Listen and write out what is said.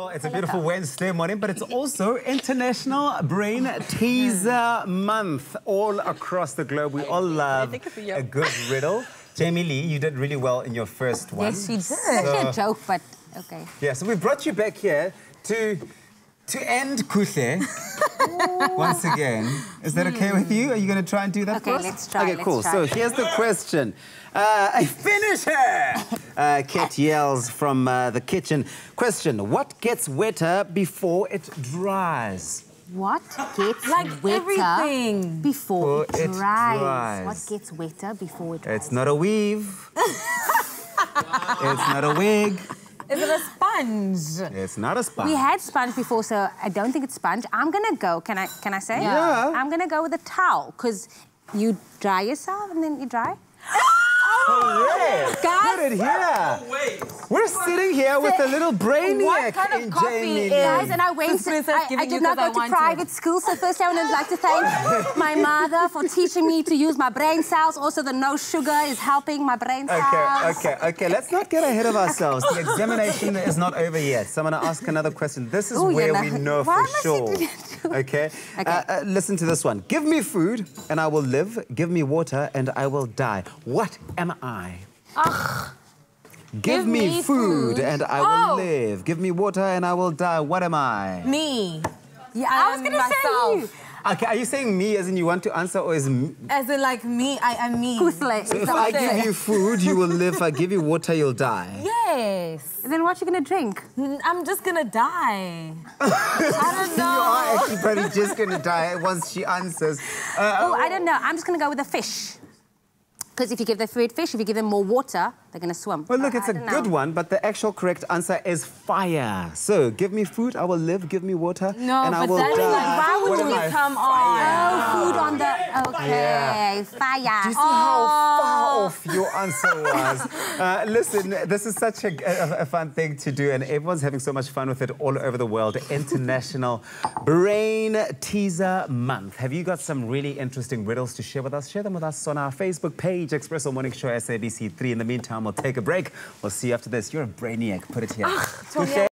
Well, it's a beautiful Wednesday morning, but it's also International Brain Teaser Month all across the globe. We all love a good riddle. Jamie Lee, you did really well in your first one. Yes, you did. It's actually a joke, but okay. Yeah, so we brought you back here to to end Kuhle once again. Is that okay with you? Are you going to try and do that Okay, for us? let's try, Okay, let's cool. try. So here's the question. Uh, a finisher! Uh, Ket yells from uh, the kitchen. Question, what gets wetter before it dries? What gets Like wetter everything. before it Before it dries? dries. What gets wetter before it dries? It's not a weave. it's not a wig. Is it a sponge? It's not a sponge. We had sponge before, so I don't think it's sponge. I'm gonna go. Can I? Can I say? Yeah. I'm gonna go with a towel because you dry yourself and then you dry. Oh, Hooray! Guys- Put it here. We're sitting here with a little brainiac What kind of coffee is- Guys, and I went. Princess I, I did not go to private school, so firstly I would like to thank my mother for teaching me to use my brain cells. Also, the no sugar is helping my brain cells. Okay, okay, okay. Let's not get ahead of ourselves. The examination is not over yet. So I'm going to ask another question. This is Ooh, where we know for sure. Okay? Okay. Uh, uh, listen to this one. Give me food and I will live. Give me water and I will die. What am I? Give, Give me, me food, food. and I will Oh. live. Give me water and I will die. What am I? Me. Yeah, I was gonna myself. say you. Okay, are you saying me as in you want to answer or is me? As in, like me, I am me. who's Kuhle. If I give you food, you will live. If I give you water, you'll die. Yes. Then what you gonna drink? I'm just gonna die. I don't know. You are actually probably just going to die once she answers. Uh, Oh, I don't know. I'm just gonna go with a fish. Because if you give the food fish, if you give them more water, they're gonna swim. Well, look, it's a good know. one, but the actual correct answer is fire. So, give me food, I will live. Give me water, No, and I will die. why would you come on? Oh, food on the. Okay, fire. Do you see how far off your answer was? Uh, listen, this is such a, a, a fun thing to do, and everyone's having so much fun with it all over the world. International Brain Teaser Month. Have you got some really interesting riddles to share with us? Share them with us on our Facebook page, Expresso Morning Show SABC3. In the meantime, we'll take a break. We'll see you after this. You're a brainiac. Put it here. Tonya,